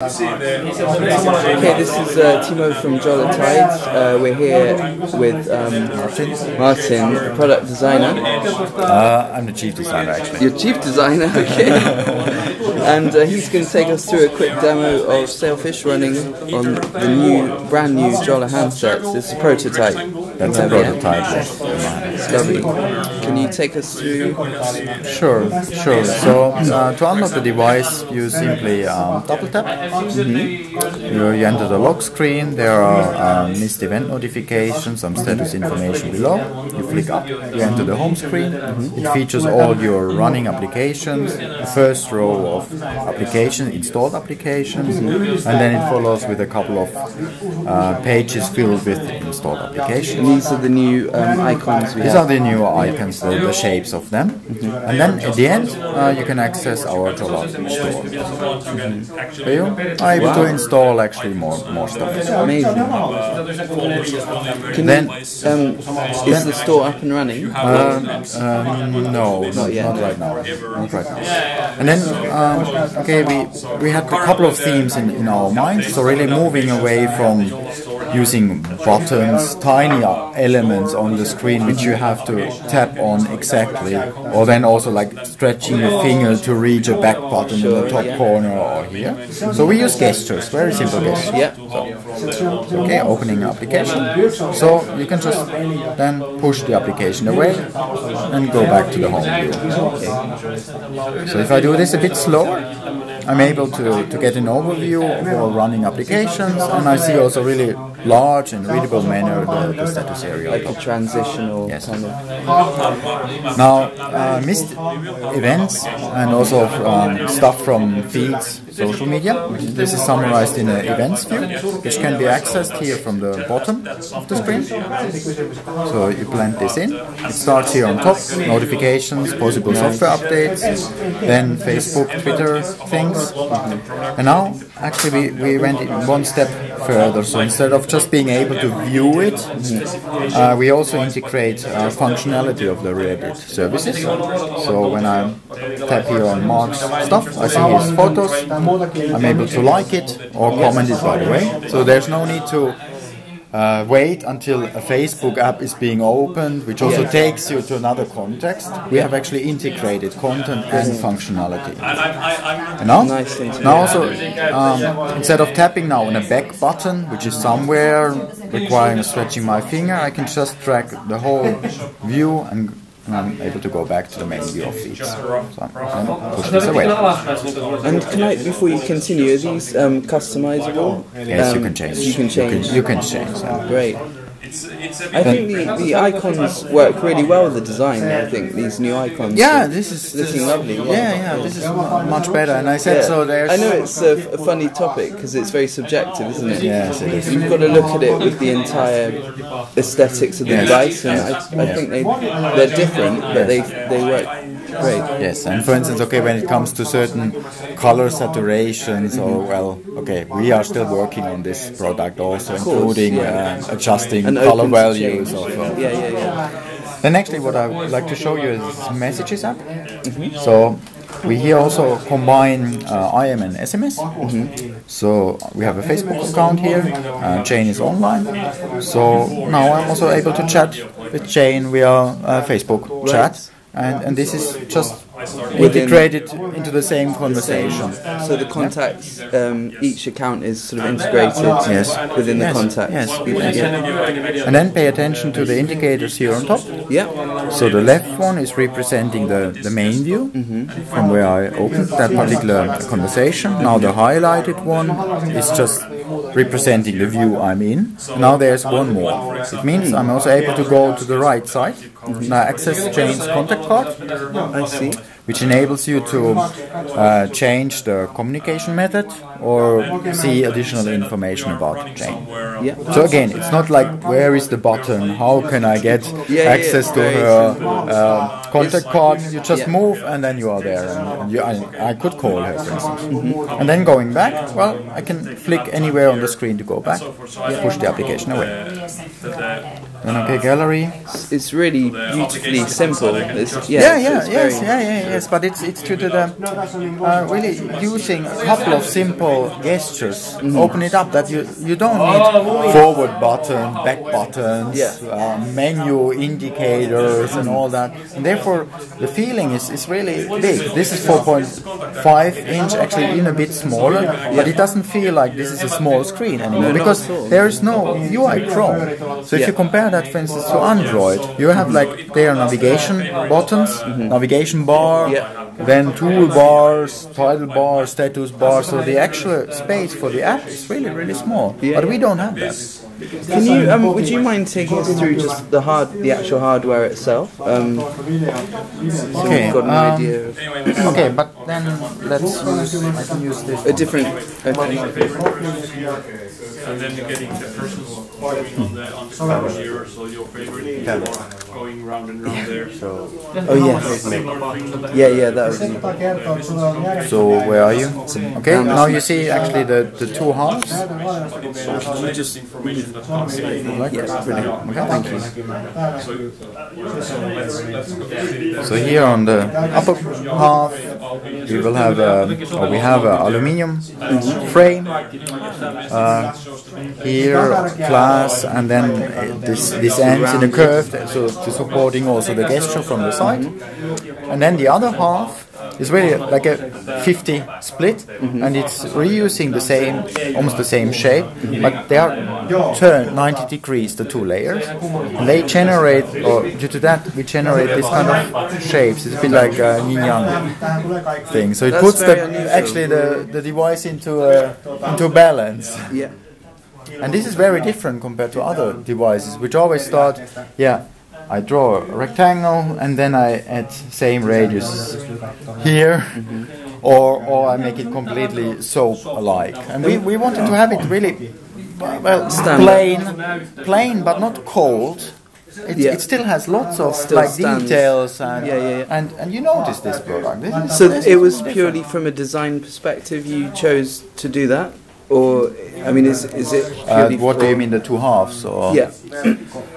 Okay, this is uh, Timo from Jolla Tides. Uh, we're here with um, Martin, the product designer. Uh, I'm the chief designer actually. Your chief designer, okay. and uh, he's going to take us through a quick demo of Sailfish running on the new, brand new Jolla handsets. It's a prototype. That's a prototype. yes. Stubby. Can you take us through? Sure, sure. So uh, to unlock the device, you simply um, double tap. You, you enter the lock screen. There are uh, missed event notifications, some status information below. You flick up. You enter the home screen. It features all your running applications. The first row of applications, installed applications, and then it follows with a couple of uh, pages filled with installed applications. These are the new um, icons we have. Are the new icons, the, the shapes of them. And then at the end, uh, you can access our Jolla store. So you are able to install actually more, more stuff. Amazing. Can Then- you, um, is the store up and running? Um, um, no, not, yet. not right now. Not right now. And then, um, okay, we we had a couple of themes in, in our minds. So really moving away from using buttons, tiny elements on the screen which you have to tap on exactly, or then also like stretching your finger to reach a back button in the top corner or here. So we use gestures, very simple gestures. Yeah. So, Okay, opening application. So you can just then push the application away and go back to the home view. Okay. So if I do this a bit slower, I'm able to, to get an overview of our running applications and I see also really large and readable manner the, the status area. Like a transitional Yes. kind of. Now, uh, missed events and also um, stuff from feeds, social media. This is summarized in an events view, which can be accessed here from the bottom of the screen. So you blend this in. It starts here on top, notifications, possible software updates, then Facebook, Twitter things. And now, actually, we, we went one step further. So instead of just being able to view it, uh, we also integrate uh, functionality of the related services. So when I tap here on Mark's stuff, I see his photos. I'm able to like it or comment it, by the way. So there's no need to uh, wait until a Facebook app is being opened, which also Yeah. takes you to another context. We have actually integrated content and functionality. And now, Nice now also, um, instead of tapping now on a back button, which is somewhere requiring stretching my finger, I can just drag the whole view and I'm able to go back to the main view of feeds. So I'm push this away. And can I, before you continue, are these um, customizable? Yes, you Um, can change. You can change. You can, change. Yeah. Great. I think the, the icons work really well with the design. I think these new icons. Yeah, are this is looking this, lovely. Yeah, yeah, this is much better. And I said Yeah. so. There's I know it's a, a funny topic because it's very subjective, isn't it? Yes, it is. You've got to look at it with the entire aesthetics of the Yes. device, and I, I think they they're different, but they they work great. Yes, and for instance, okay, when it comes to certain color saturations, or well, okay, we are still working on this product also, course, including yeah. uh, adjusting And color values of. Uh, Yeah, yeah, yeah. Then actually, what I would like to show you is Messages app. Mm-hmm. So we here also combine uh, IM and SMS. Mm-hmm. So we have a Facebook account here. Uh, Jane is online. So now I'm also able to chat with Jane via uh, Facebook chat, and and this is just integrated into the same conversation. So the contacts, um, each account is sort of integrated Yes. within the Yes, contacts. yes, Yeah. And then pay attention to the indicators here on top. yeah. So the left one is representing the, the main view from where I opened that particular conversation. Now the highlighted one is just representing the view I'm in. Now there's one more. It means I'm also able to go to the right side and I access Jane's contact card, I see. which enables you to uh, change the communication method or see additional information about Jane. Yeah. So again, it's not like where is the button, how can I get Yeah, yeah, access to her uh, contact card. You just Yeah. move and then you are there. And, and you, I, I could call her, for instance. Mm-hmm. And then going back, well, I can flick anywhere on the screen to go back, push the application away. Then okay, gallery. It's really beautifully simple. It's, yeah, Yeah, yeah, it's yes, yeah, yeah, yes. But it's it's to the uh, really using a couple of simple simple gestures open it up that you you don't need forward button, back buttons, Yeah. uh, menu indicators, and all that. And therefore, the feeling is, is really big. This is 4.5 inch, actually even a bit smaller, but it doesn't feel like this is a small screen anymore because there is no UI Chrome. So if Yeah. you compare that, for instance, to Android, you have like there are navigation buttons, navigation bar, Yeah. Then toolbars, title bar, status bar. So the actual space for the app is really really small. Yeah. But we don't have that. Can you? Um, would you mind taking us through just the hard, the actual hardware itself? Um, so Okay, we've got an um, idea of Okay, but then let's use. I can use this. a different. Okay. okay. And then you're getting the person's point on the on the camera here, so your favorite going round and round there. So Oh yes. Yeah, yeah, that was. So where are you? Okay, now you see actually the, the two halves. just information that comes in. Like Yes, brilliant. Okay, thank you. So let's let's go. So here on the upper half, we will have a, or we have a aluminium frame. Uh, here glass, and then uh, this this ends in a curve, so to supporting also the gesture from the side. And then the other half is really like a 50 split, and it's reusing the same, almost the same shape, but they are turned 90 degrees, the two layers. And they generate, or due to that, we generate this kind of shapes. It's a bit like a yin yang thing. So it That's puts the actually the, the device into a, into balance. Yeah. And this is very different compared to other devices, which always start, yeah, I draw a rectangle and then I add same radius here, mm-hmm. or, or I make it completely soap alike. And we, we wanted to have it really, well, Standard. plain, plain but not cold. It, Yeah. it still has lots of Still like stands. details and, Yeah, yeah, yeah. and and you notice this product. This is- So this it is was different. purely from a design perspective you chose to do that, or I mean, is is it Uh, what do you mean the two halves? Or? Yeah.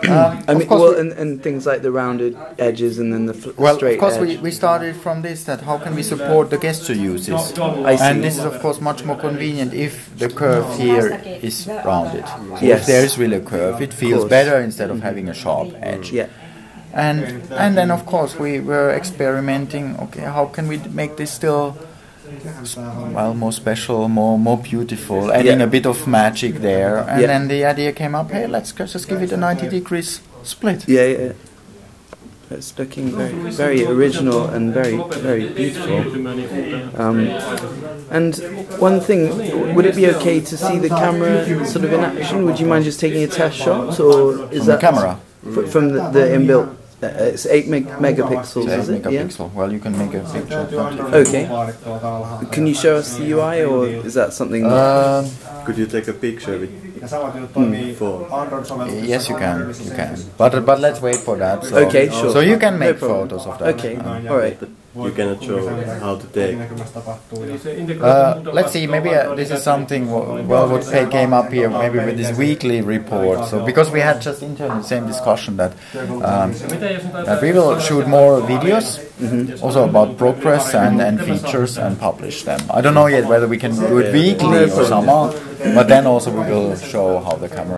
Um, I mean, well, we- and, and things like the rounded edges and then the fl- Well, straight of course, edge. we, we started from this that how can we support the gesture uses? I see. And this is, of course, much more convenient if the curve here is rounded. Yes. If there is really a curve, it feels better instead of having a sharp edge. yeah. And and then, of course, we were experimenting. Okay, how can we make this still? Well, more special, more more beautiful, adding Yeah. a bit of magic there, and Yeah. then the idea came up. Hey, let's just give it a ninety degrees split. Yeah, yeah. It's looking very, very original and very, very beautiful. Um, and one thing, would it be okay to see the camera sort of in action? Would you mind just taking a test shot, or is From the that camera? fr- from the, the inbuilt? Uh, it's eight meg- megapixels, Eight is it? Yeah. megapixel. Well, you can make a picture. Okay. Can you show us the UI, or is that something? Um, Could you take a picture with phone? Yes, you can. You can. But but let's wait for that. So, Okay, sure. So you can make problem. photos of that. okay, all right. You cannot show how to take. Uh, let's see. Maybe uh, this is something. Well, what Pei came up here, maybe with this weekly report. So because we had just internally the same discussion that um, that we will shoot more videos, also about progress and, and features and publish them. I don't know yet whether we can do it weekly or somehow, but then also we will show how the camera